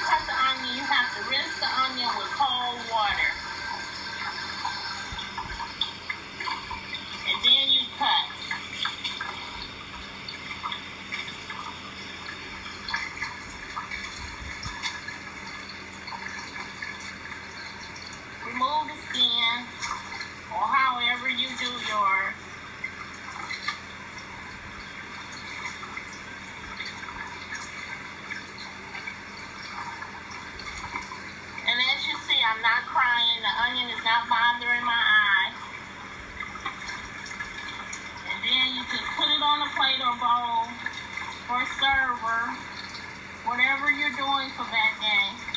Satu 尼哈 whatever you're doing for that day,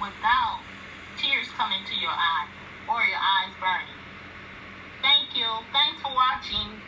without tears coming to your eye or your eyes burning. Thank you. Thanks for watching.